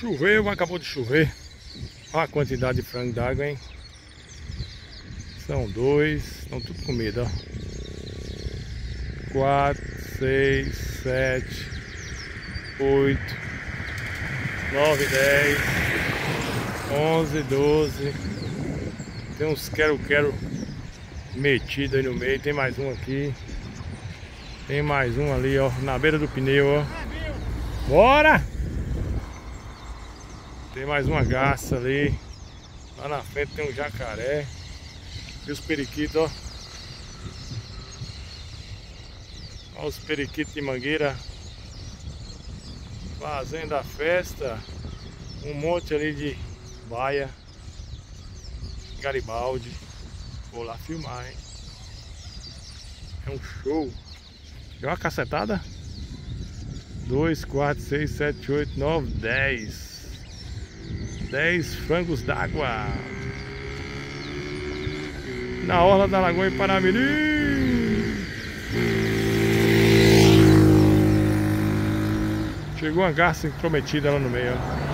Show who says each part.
Speaker 1: Choveu, acabou de chover. Olha a quantidade de frango d'água, hein? São dois, estão tudo com medo, ó. Quatro, seis, sete, oito, nove, dez, onze, doze. Tem uns quero-quero metido aí no meio. Tem mais um aqui. Tem mais um ali, ó, na beira do pneu, ó. Bora! Tem mais uma garça ali. Lá na frente tem um jacaré. E os periquitos, ó. Olha os periquitos de mangueira. Fazendo a festa. Um monte ali de baia. Garibaldi. Vou lá filmar, hein? É um show. Deu uma cacetada? 2, 4, 6, 7, 8, 9, 10. 10 frangos d'água. Na orla da Lagoa em Paramirim. Chegou uma garça intrometida lá no meio, ó.